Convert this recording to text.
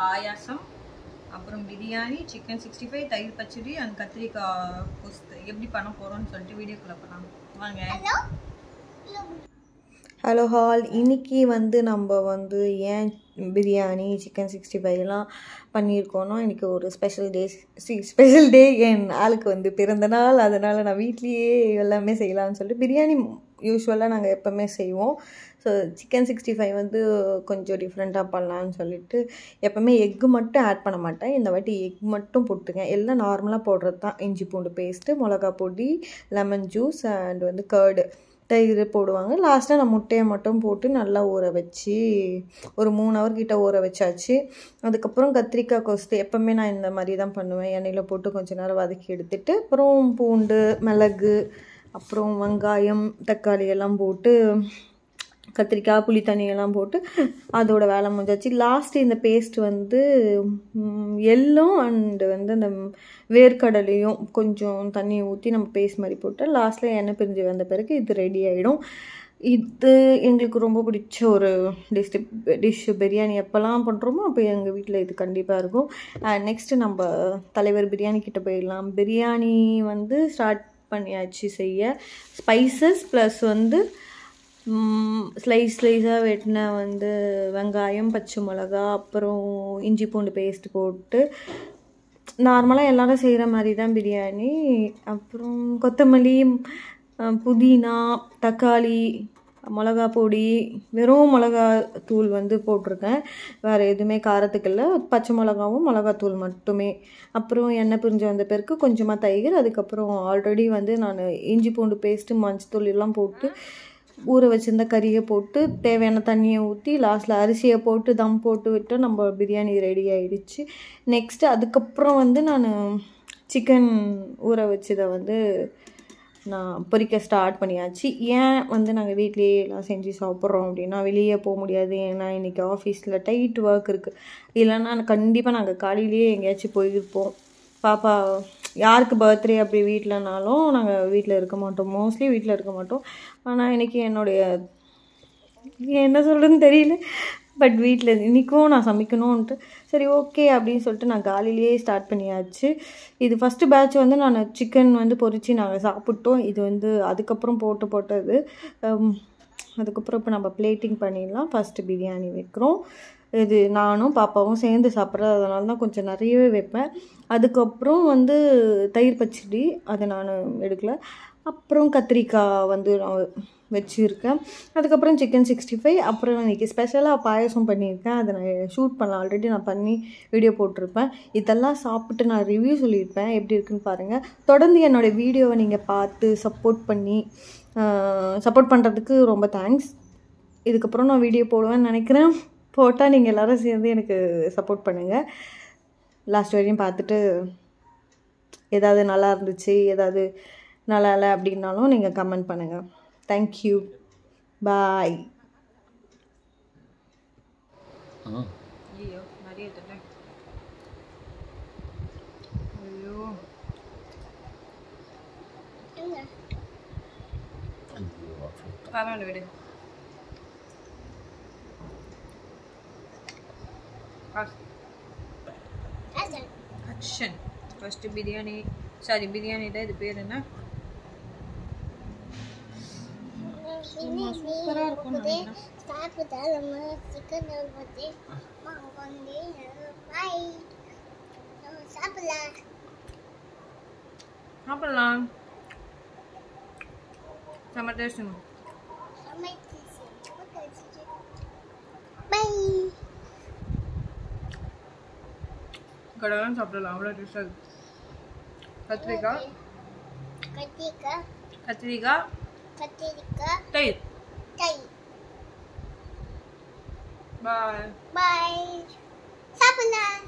பாயாசம் அப்புறம் biryani chicken sixty five தயிர் பச்சடி and கத்திரிக்காய் கொஸ்து. எப்படி பண்ண போகிறோம்னு சொல்லிட்டு வீடியோக்குள்ளே போகலாம் வாங்க. ஹலோ ஹால் இன்னைக்கு வந்து நம்ம வந்து ஏன் பிரியாணி சிக்கன் சிக்ஸ்டி ஃபைவ்லாம் பண்ணியிருக்கோன்னா இன்றைக்கி ஒரு ஸ்பெஷல் டே ஸ்பெஷல் டே என் ஆளுக்கு வந்து பிறந்த நாள். அதனால் நான் வீட்லேயே எல்லாமே செய்யலாம்னு சொல்லிட்டு பிரியாணி யூஸ்வலாக நாங்கள் எப்போவுமே செய்வோம். ஸோ சிக்கன் சிக்ஸ்டி ஃபைவ் வந்து கொஞ்சம் டிஃப்ரெண்ட்டாக பண்ணலான்னு சொல்லிட்டு எப்போவுமே எக்கு மட்டும் ஆட் பண்ண மாட்டேன். இந்த வாட்டி எக் மட்டும் போட்டுங்க. எல்லாம் நார்மலாக போடுறது தான் இஞ்சி பூண்டு பேஸ்ட்டு மிளகா பொடி லெமன் ஜூஸ் அண்ட் வந்து கர்டு தயிர் போடுவாங்க. லாஸ்ட்டாக நான் முட்டையை மட்டும் போட்டு நல்லா ஊற வச்சு ஒரு மூணு ஹவர் கிட்ட ஊற வச்சாச்சு. அதுக்கப்புறம் கத்திரிக்காய் கொஸ்து எப்போவுமே நான் இந்த மாதிரி தான் பண்ணுவேன். எண்ணெயில் போட்டு கொஞ்ச நேரம் வதக்கி எடுத்துட்டு அப்புறம் பூண்டு மிளகு அப்புறம் வெங்காயம் தக்காளி எல்லாம் போட்டு கத்திரிக்காய் புளி தண்ணியெல்லாம் போட்டு அதோட வேலை முடிஞ்சாச்சு. லாஸ்ட்டு இந்த பேஸ்ட் வந்து எள்ளும் அண்டு வந்து அந்த வேர்க்கடலையும் கொஞ்சம் தண்ணி ஊற்றி நம்ம பேஸ்ட் மாதிரி போட்டு லாஸ்ட்டில் எண்ணெய் பிரிஞ்சு வந்த பிறகு இது ரெடி ஆகிடும் இது எங்களுக்கு ரொம்ப பிடிச்ச ஒரு டிஷ் டிஷ் பிரியாணி எப்போல்லாம் பண்ணுறோமோ அப்போ எங்கள் வீட்டில் இது கண்டிப்பாக இருக்கும். நெக்ஸ்ட்டு நம்ம தலைவர் பிரியாணி கிட்டே போயிடலாம். பிரியாணி வந்து ஸ்டார்ட் பண்ணியாச்சு செய்ய. ஸ்பைசஸ் ப்ளஸ் வந்து ஸ்லைஸ் ஸ்லைஸாக வெட்டின வந்து வெங்காயம் பச்சை மிளகா அப்புறம் இஞ்சி பூண்டு பேஸ்ட் போட்டு நார்மலாக எல்லோரும் செய்கிற மாதிரி தான் பிரியாணி. அப்புறம் கொத்தமல்லி புதினா தக்காளி மிளகா பொடி வெறும் மிளகா தூள் வந்து போட்டிருக்கேன். வேறு எதுவுமே காரத்துக்கு இல்லை. பச்சை மிளகாவும் மிளகாத்தூள் மட்டுமே. அப்புறம் எண்ணெய் பிரிஞ்சு வந்த பிறகு கொஞ்சமாக தயிர் அதுக்கப்புறம் ஆல்ரெடி வந்து நான் இஞ்சி பூண்டு பேஸ்ட்டு மஞ்சத்தூள் எல்லாம் போட்டு ஊற வச்சுருந்த கறியை போட்டு தேவையான தண்ணியை ஊற்றி லாஸ்ட்டில் அரிசியை போட்டு தம் போட்டு விட்டு நம்ம பிரியாணி ரெடி ஆகிடுச்சு நெக்ஸ்ட்டு அதுக்கப்புறம் வந்து நான் சிக்கன் ஊற வச்சதை வந்து நான் பொறிக்க ஸ்டார்ட் பண்ணியாச்சு. ஏன் வந்து நாங்கள் வீட்லேயே எல்லாம் செஞ்சு சாப்பிட்றோம் அப்படின்னா வெளியே போக முடியாது. ஏன்னா இன்றைக்கி ஆஃபீஸில் டைட் ஒர்க் இருக்குது இல்லைன்னா கண்டிப்பாக நாங்கள் காலையிலேயே எங்கேயாச்சும் போயிருப்போம். பாப்பா யாருக்கு பர்த்டே அப்படி வீட்டிலனாலும் நாங்கள் வீட்டில் இருக்க மாட்டோம். மோஸ்ட்லி வீட்டில் இருக்க மாட்டோம். ஆனால் இன்றைக்கி என்னுடைய என்ன சொல்கிறதுன்னு தெரியல. பட் வீட்டில் இன்றைக்கும் நான் சமைக்கணுன்ட்டு சரி ஓகே அப்படின்னு சொல்லிட்டு நான் காலையிலேயே ஸ்டார்ட் பண்ணியாச்சு. இது ஃபஸ்ட்டு பேட்ச் வந்து நான் சிக்கன் வந்து பொரித்து நாங்கள் சாப்பிட்டோம். இது வந்து அதுக்கப்புறம் போட்டு போட்டது. அதுக்கப்புறம் இப்போ நம்ம பிளேட்டிங் பண்ணிடலாம். ஃபஸ்ட்டு பிரியாணி வைக்கிறோம். இது நானும் பாப்பாவும் சேர்ந்து சாப்பிட்றது அதனால தான் கொஞ்சம் நிறையவே வைப்பேன். அதுக்கப்புறம் வந்து தயிர் பச்சடி அதை நான் எடுக்கலை. அப்புறம் கத்திரிக்காய் வந்து நான் வச்சுருக்கேன். அதுக்கப்புறம் சிக்கன் சிக்ஸ்டி ஃபைவ் அப்புறம் இன்றைக்கி ஸ்பெஷலாக பாயசம் பண்ணியிருக்கேன். அதை நான் ஷூட் பண்ணலாம் ஆல்ரெடி நான் பண்ணி வீடியோ போட்டிருப்பேன். இதெல்லாம் சாப்பிட்டு நான் ரிவ்யூ சொல்லியிருப்பேன். எப்படி இருக்குன்னு பாருங்கள் தொடர்ந்து என்னோடய வீடியோவை நீங்கள் பார்த்து சப்போர்ட் பண்ணி சப்போர்ட் பண்ணுறதுக்கு ரொம்ப தேங்க்ஸ் இதுக்கப்புறம் நான் வீடியோ போடுவேன்னு நினைக்கிறேன். போட்டால் நீங்கள் எல்லோரும் சேர்ந்து எனக்கு சப்போர்ட் பண்ணுங்கள் லாஸ்ட் வரையும் பார்த்துட்டு ஏதாவது நல்லா இருந்துச்சு ஏதாவது நல்லா இல்லை அப்படின்னாலும் நீங்கள் கமெண்ட் பண்ணுங்கள் தேங்க்யூ பாய் ஐயோ நிறைய ஐயோ பரவாயில்ல விடு. Action first biryani sorry biryani தான் இது பேர் என்ன? சூப்பராக இருக்கும் நினைக்கிறேன். சாப்பிடலாம். செம்ம டேஸ்ட் கடலாம் சாப்பிடலாம். அவ்வளோ டேஸ்டாக இருக்கு. கத்திரிக்காய். கத்திரிக்காய். கத்திரிக்காய். கத்திரிக்காய் தயிர் தயிர் பாய் பாய் சாப்பிடலாம்